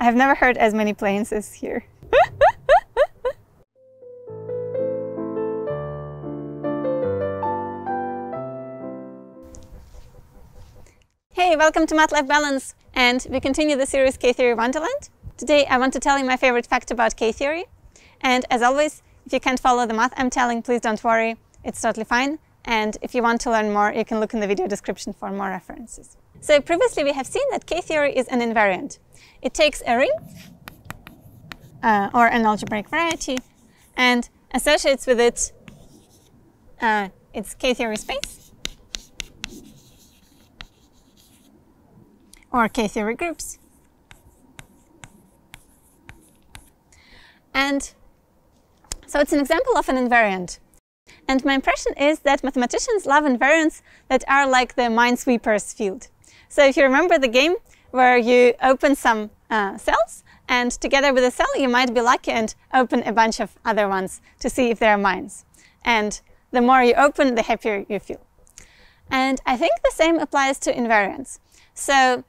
I have never heard as many planes as here. hey, welcome to Math Life Balance, and we continue the series K-Theory Wonderland. Today I want to tell you my favorite fact about K-Theory, and as always, if you can't follow the math I'm telling, please don't worry, it's totally fine. And if you want to learn more, you can look in the video description for more references. So previously we have seen that K-theory is an invariant. It takes a ring uh, or an algebraic variety and associates with it uh, its K-theory space or K-theory groups. And so it's an example of an invariant. And my impression is that mathematicians love invariants that are like the Minesweepers field. So if you remember the game where you open some uh, cells and together with a cell you might be lucky and open a bunch of other ones to see if they are mines. And the more you open, the happier you feel. And I think the same applies to invariants. So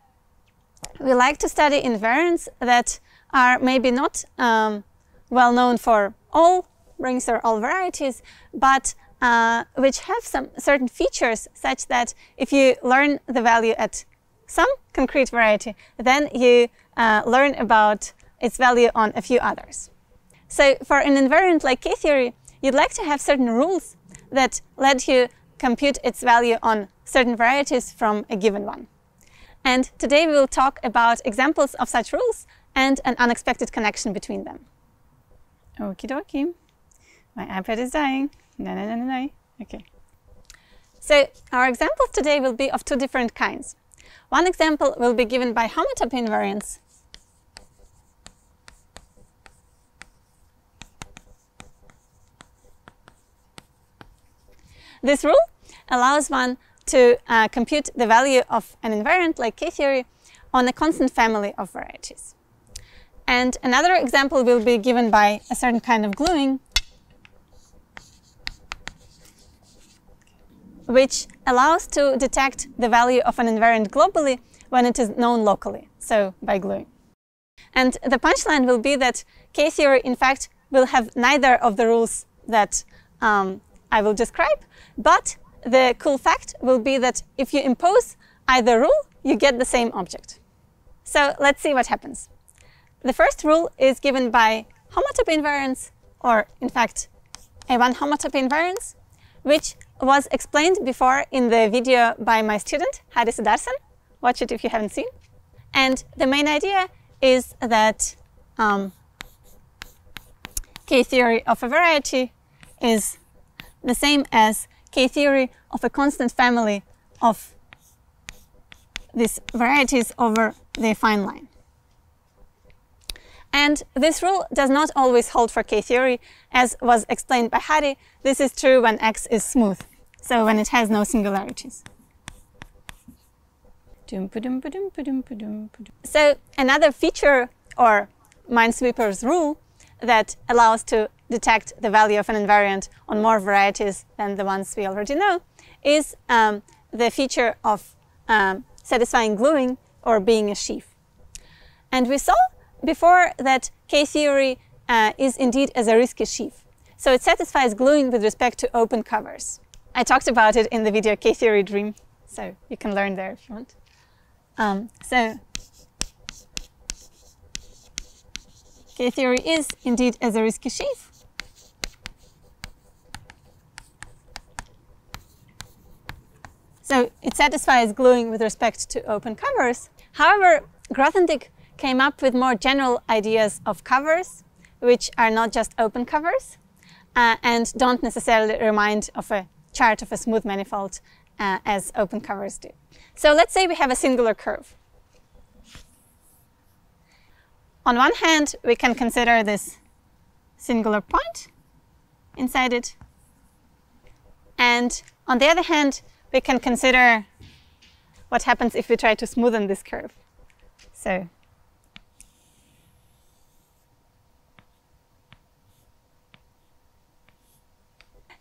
we like to study invariants that are maybe not um, well known for all rings or all varieties, but uh, which have some certain features such that if you learn the value at some concrete variety, then you uh, learn about its value on a few others. So for an invariant like K-theory, you'd like to have certain rules that let you compute its value on certain varieties from a given one. And today we will talk about examples of such rules and an unexpected connection between them. Okie dokie. My iPad is dying. No, no, no, no, no. Okay. So our examples today will be of two different kinds. One example will be given by homotopy invariance. This rule allows one to uh, compute the value of an invariant like K-theory on a constant family of varieties. And another example will be given by a certain kind of gluing which allows to detect the value of an invariant globally when it is known locally, so by gluing. And the punchline will be that K-theory, in fact, will have neither of the rules that um, I will describe, but the cool fact will be that if you impose either rule, you get the same object. So let's see what happens. The first rule is given by homotopy invariance, or in fact, a one homotopy invariance, which was explained before in the video by my student, Hari Sudarsan. Watch it if you haven't seen. And the main idea is that um, K-theory of a variety is the same as K-theory of a constant family of these varieties over the affine line. And this rule does not always hold for K-theory, as was explained by Hari. This is true when X is smooth so when it has no singularities. So another feature or Minesweeper's rule that allows to detect the value of an invariant on more varieties than the ones we already know is um, the feature of um, satisfying gluing or being a sheaf. And we saw before that K-theory uh, is indeed as a Zariski sheaf. So it satisfies gluing with respect to open covers. I talked about it in the video K-theory dream, so you can learn there if you want. Um, so K-theory is indeed as a Zariski sheaf. So it satisfies gluing with respect to open covers. However, Grothendieck came up with more general ideas of covers, which are not just open covers, uh, and don't necessarily remind of a chart of a smooth manifold uh, as open covers do. So let's say we have a singular curve. On one hand, we can consider this singular point inside it. And on the other hand, we can consider what happens if we try to smoothen this curve. So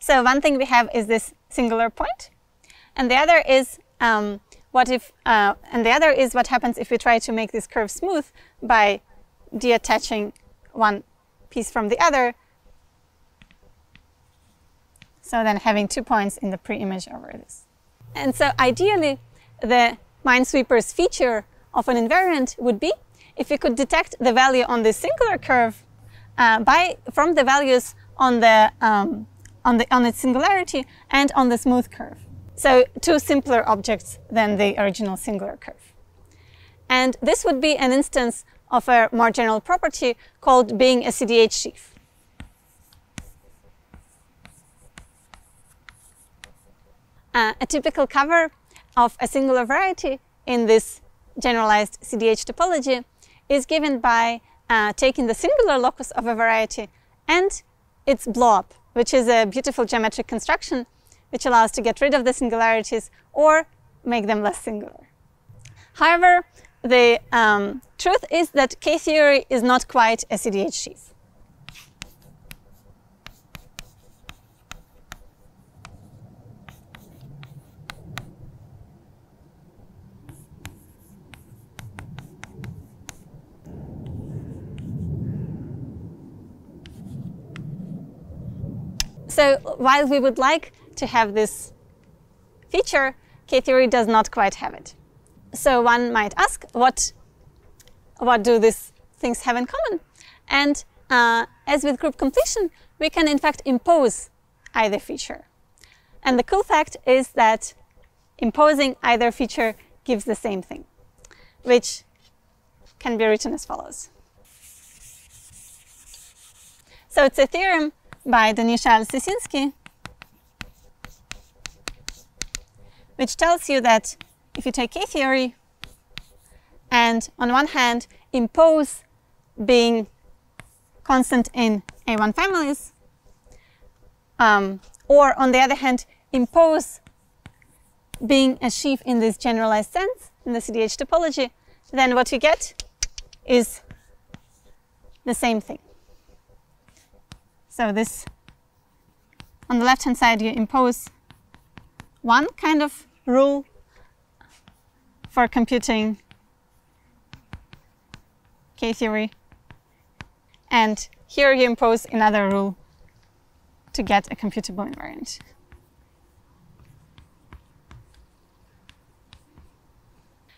So one thing we have is this singular point, and the other is um, what if, uh, and the other is what happens if we try to make this curve smooth by deattaching one piece from the other. So then having two points in the pre-image over this. And so ideally, the Minesweeper's feature of an invariant would be if we could detect the value on this singular curve uh, by from the values on the um, on the on its singularity and on the smooth curve. So two simpler objects than the original singular curve. And this would be an instance of a more general property called being a CDH sheaf. Uh, a typical cover of a singular variety in this generalized CDH topology is given by uh, taking the singular locus of a variety and its blowup, which is a beautiful geometric construction which allows to get rid of the singularities or make them less singular. However, the um, truth is that K-theory is not quite a CDH sheaf. So while we would like to have this feature, K-theory does not quite have it. So one might ask, what, what do these things have in common? And uh, as with group completion, we can in fact impose either feature. And the cool fact is that imposing either feature gives the same thing, which can be written as follows. So it's a theorem by Denis-Charles Cisinski which tells you that if you take K-theory and on one hand impose being constant in A1 families, um, or on the other hand impose being a sheaf in this generalized sense, in the CDH topology, then what you get is the same thing. So this, on the left-hand side, you impose one kind of rule for computing K-theory. And here you impose another rule to get a computable invariant.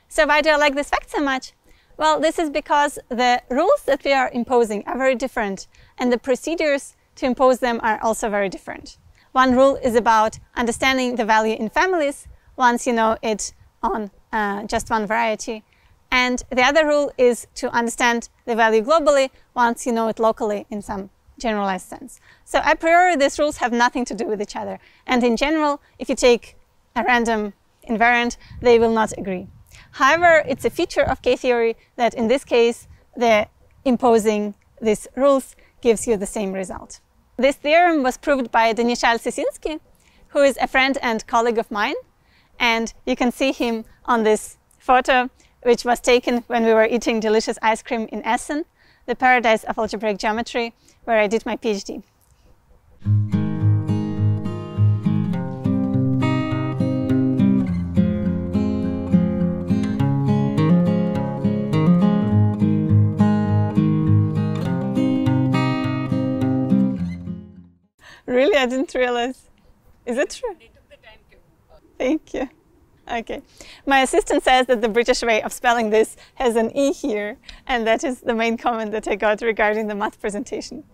So why do I like this fact so much? Well, this is because the rules that we are imposing are very different, and the procedures to impose them are also very different. One rule is about understanding the value in families, once you know it on uh, just one variety. And the other rule is to understand the value globally once you know it locally in some generalized sense. So a priori, these rules have nothing to do with each other. And in general, if you take a random invariant, they will not agree. However, it's a feature of K-theory that in this case, the imposing these rules gives you the same result. This theorem was proved by Denis-Charles Cisinski, who is a friend and colleague of mine. And you can see him on this photo, which was taken when we were eating delicious ice cream in Essen, the paradise of algebraic geometry, where I did my PhD. Really? I didn't realize. Is it true? Thank you. Okay. My assistant says that the British way of spelling this has an E here, and that is the main comment that I got regarding the math presentation.